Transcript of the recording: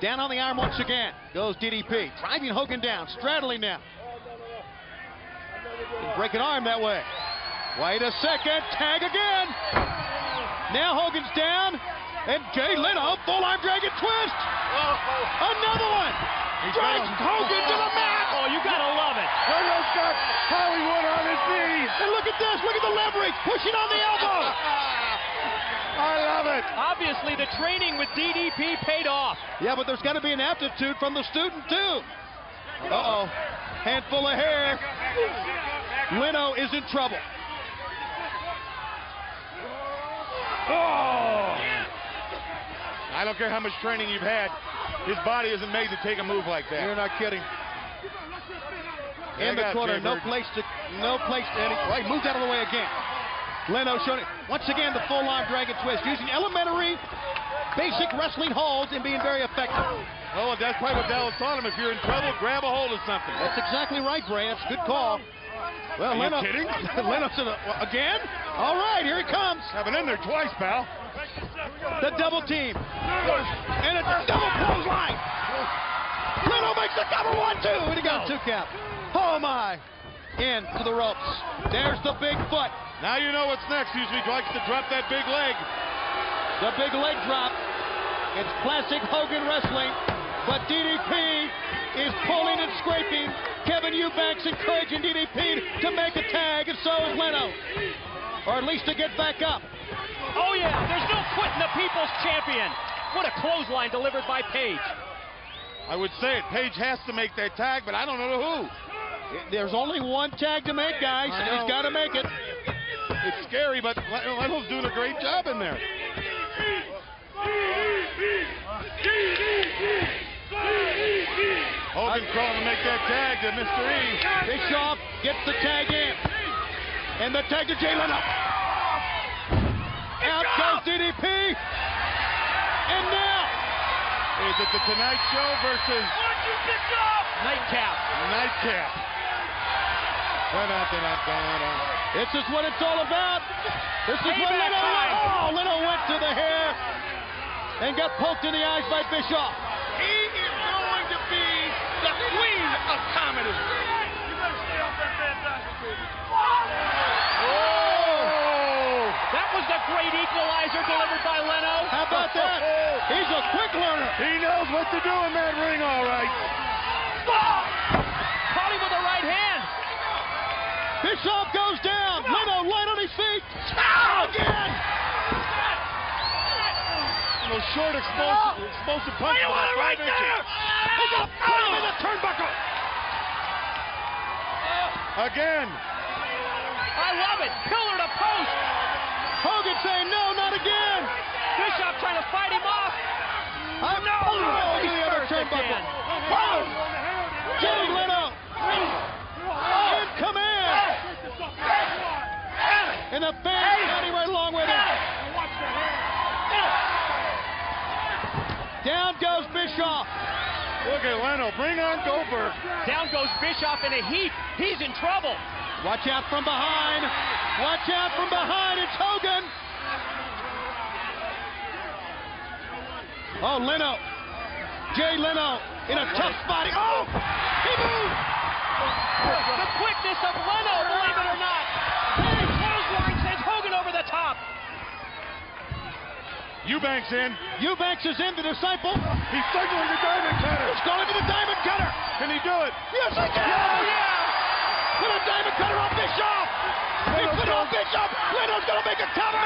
Down on the arm once again. Goes DDP. Driving Hogan down. Straddling now. Break an arm that way. Wait a second. Tag again. Now Hogan's down. And Jay Leno, full arm dragon twist. Another one. Drags Hogan to the mat. Oh, you gotta love it. Leno's got Hollywood on his knees. And look at this. Look at the leverage. Pushing on the elbow. I love it. Obviously, the training with DDP paid off. Yeah, but there's got to be an aptitude from the student, too. Uh-oh. Handful of hair. Leno is in trouble. Oh! I don't care how much training you've had. His body isn't made to take a move like that. You're not kidding. In the corner, no place to, no place to any. Well, he moves out of the way again. Leno showing it once again the full arm dragon twist, using elementary, basic wrestling holds and being very effective. Oh, that's probably what Dallas taught him. If you're in trouble, grab a hold of something. That's exactly right, Bray. That's a good call. Well, Are you Leno, kidding? Leno said, again? All right, here he comes. Have been in there twice, pal. The double team. And a double clothesline. Leno makes the cover one, two. And he got two count. Oh, my. In to the ropes. There's the big foot. Now you know what's next. Usually likes to drop that big leg. The big leg drop. It's classic Hogan wrestling. But DDP is pulling and scraping. Kevin Eubanks encouraging DDP to make a tag, and so is Leno. Or at least to get back up. Oh, yeah, there's no quitting the people's champion. What a clothesline delivered by Page. I would say it. Page has to make that tag, but I don't know who. There's only one tag to make, guys, I and he's know. got to make it. It's scary, but Le- Leno's doing a great job in there. Hogan crawling to make that tag to Mr. E. Bischoff gets the tag in. And the tag to Jay Leno. Out goes DDP. And now, Is it the Tonight Show versus Nightcap. Nightcap? Da-da-da-da-da-da. This is what it's all about. This is what Payback Leno time. Oh, Leno went to the hair and got poked in the eyes by Bischoff. He is going to be the queen of comedy. Oh! That was the great equalizer delivered by Leno. How about that? He's a quick learner. He knows what to do in that ring, all right. Short explosive, explosive punches. about five inches. He's gonna put him in the turnbuckle. Again. I love it. Pillar to post. Hogan saying no, not again. Bischoff trying to fight him off. Uh, no, oh, to the other First turnbuckle. again. Wow. Jay Leno in command. And the fans standing right along with him. Down goes Bischoff. Look at Leno. Bring on Goldberg. Down goes Bischoff in a heat. He's in trouble. Watch out from behind. Watch out from behind. It's Hogan. Oh, Leno. Jay Leno in a tough spot. Oh, he moved. The quickness of Leno, believe it or not. Page clothesline sends Hogan over the top. Eubanks in. Eubanks is in the disciple. He's signaling the diamond cutter. He's going to the diamond cutter. Can he do it? Yes, he can. Oh, yeah. Put a diamond cutter on Bischoff. He put it on Bischoff. Leno's going to make a cover.